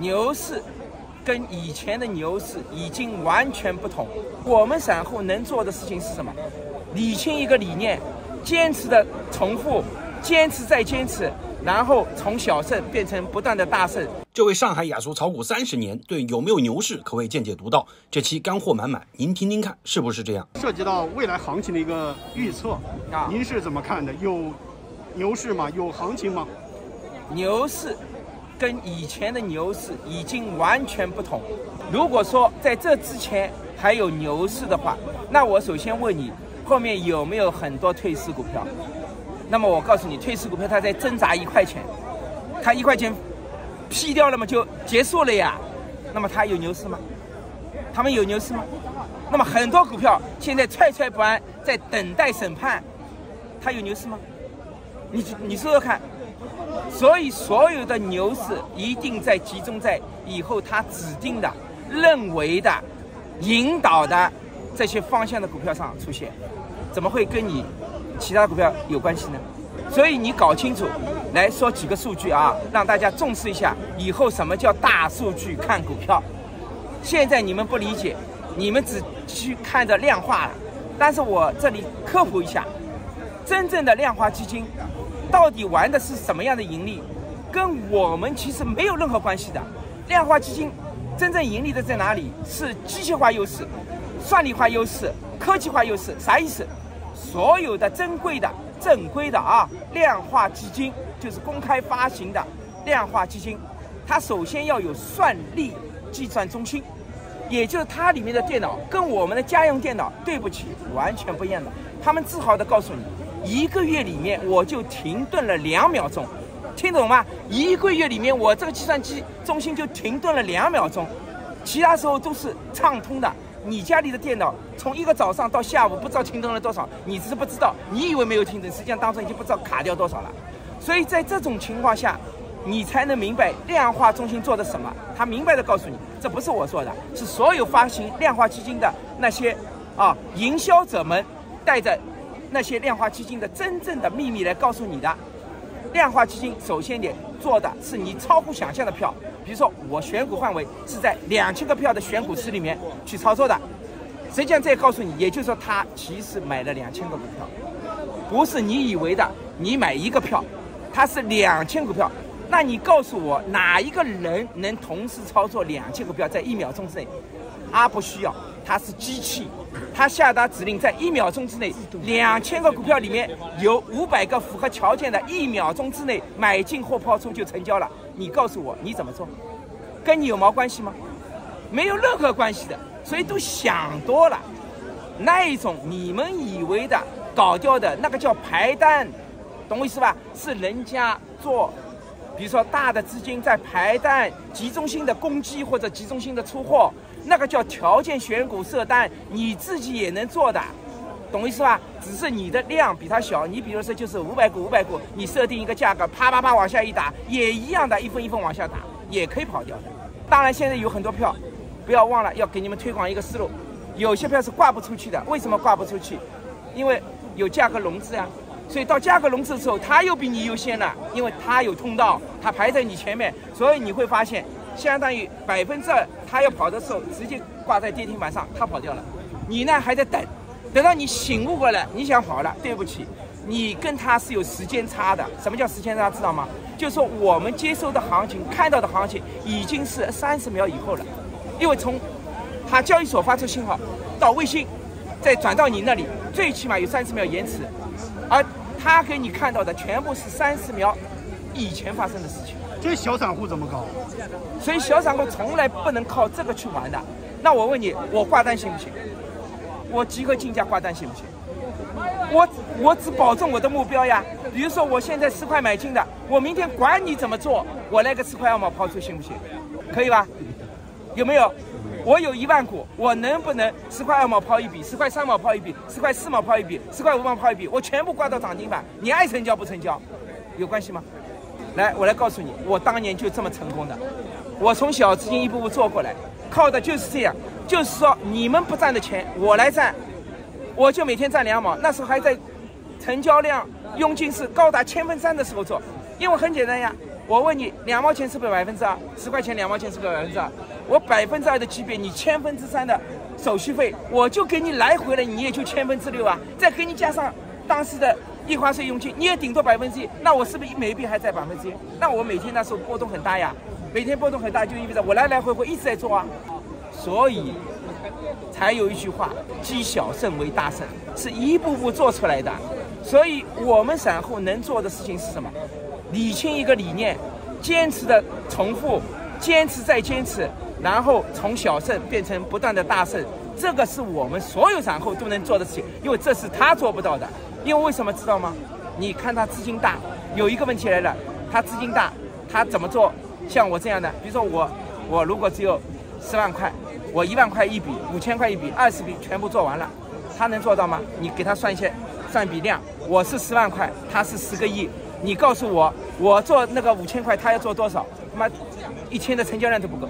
牛市跟以前的牛市已经完全不同。我们散户能做的事情是什么？理清一个理念，坚持的重复，坚持再坚持，然后从小胜变成不断的大胜。这位上海雅俗炒股三十年，对有没有牛市可谓见解独到。这期干货满满，您听听看是不是这样？涉及到未来行情的一个预测啊，您是怎么看的？有牛市吗？有行情吗？牛市跟以前的牛市已经完全不同。如果说在这之前还有牛市的话，那我首先问你，后面有没有很多退市股票？那么我告诉你，退市股票它在挣扎一块钱，它一块钱劈掉了嘛，就结束了呀。那么它有牛市吗？他们有牛市吗？那么很多股票现在惴惴不安，在等待审判，它有牛市吗？你你说说看。所以，所有的牛市一定在集中在以后他指定的、认为的、引导的这些方向的股票上出现，怎么会跟你其他股票有关系呢？所以你搞清楚，来说几个数据啊，让大家重视一下以后什么叫大数据看股票。现在你们不理解，你们只去看着量化了，但是我这里科普一下，真正的量化基金。到底玩的是什么样的盈利，跟我们其实没有任何关系的。量化基金真正盈利的在哪里？是机械化优势、算力化优势、科技化优势。啥意思？所有的珍贵的、正规的啊，量化基金就是公开发行的量化基金，它首先要有算力计算中心，也就是它里面的电脑跟我们的家用电脑，对不起，完全不一样的。他们自豪的告诉你。一个月里面我就停顿了两秒钟，听懂吗？一个月里面我这个计算机中心就停顿了两秒钟，其他时候都是畅通的。你家里的电脑从一个早上到下午不知道停顿了多少，你只是不知道，你以为没有停顿，实际上当中已经不知道卡掉多少了。所以在这种情况下，你才能明白量化中心做的什么。他明白的告诉你，这不是我说的，是所有发行量化基金的那些啊营销者们带着。那些量化基金的真正的秘密来告诉你的，量化基金首先得做的是你超乎想象的票，比如说我选股范围是在两千个票的选股池里面去操作的，实际上再告诉你，也就是说他其实买了两千个股票，不是你以为的你买一个票，他是两千股票，那你告诉我哪一个人能同时操作两千股票在一秒钟之内？他不需要，他是机器。他下达指令，在一秒钟之内，两千个股票里面有五百个符合条件的，一秒钟之内买进或抛出就成交了。你告诉我你怎么做？跟你有毛关系吗？没有任何关系的，所以都想多了。那一种你们以为的搞掉的那个叫排单，懂我意思吧？是人家做，比如说大的资金在排单，集中性的攻击或者集中性的出货。那个叫条件选股设单，你自己也能做的，懂意思吧？只是你的量比它小。你比如说就是五百股，五百股，你设定一个价格，啪啪啪往下一打，也一样的，一分一分往下打，也可以跑掉的。当然现在有很多票，不要忘了要给你们推广一个思路，有些票是挂不出去的。为什么挂不出去？因为有价格融资啊。所以到价格融资的时候，它又比你优先了，因为它有通道，它排在你前面，所以你会发现。相当于百分之二，他要跑的时候直接挂在跌停板上，他跑掉了。你呢还在等，等到你醒悟过来，你想跑了，对不起，你跟他是有时间差的。什么叫时间差？知道吗？就是说我们接收的行情、看到的行情已经是三十秒以后了，因为从他交易所发出信号到微信，再转到你那里，最起码有三十秒延迟，而他给你看到的全部是三十秒以前发生的事情。这小散户怎么搞？所以小散户从来不能靠这个去玩的。那我问你，我挂单行不行？我集合竞价挂单行不行？我我只保证我的目标呀。比如说我现在十块买进的，我明天管你怎么做，我来个十块二毛抛出行不行？可以吧？有没有？我有一万股，我能不能十块二毛抛一笔，十块三毛抛一笔，十块四毛抛一笔，十块五毛抛一笔？我全部挂到涨停板，你爱成交不成交，有关系吗？来，我来告诉你，我当年就这么成功的。我从小资金一步步做过来，靠的就是这样，就是说你们不赚的钱，我来赚，我就每天赚两毛。那时候还在成交量、佣金是高达千分三的时候做，因为很简单呀，我问你，两毛钱是不是百分之二？十块钱两毛钱是不是百分之二？我百分之二的级别，你千分之三的手续费，我就给你来回了，你也就千分之六啊，再给你加上当时的印花税佣金，你也顶多百分之一，那我是不是每笔还在百分之一？那我每天那时候波动很大呀，每天波动很大，就意味着我来来回回一直在做啊，所以才有一句话：积小胜为大胜，是一步步做出来的。所以我们散户能做的事情是什么？理清一个理念，坚持的重复，坚持再坚持。然后从小胜变成不断的大胜，这个是我们所有散户都能做的事情，因为这是他做不到的。因为为什么知道吗？你看他资金大，有一个问题来了，他资金大，他怎么做？像我这样的，比如说我，我如果只有十万块，我一万块一笔，五千块一笔，二十笔全部做完了，他能做到吗？你给他算一些，算笔量，我是十万块，他是十个亿，你告诉我，我做那个五千块，他要做多少？他妈，一千的成交量都不够。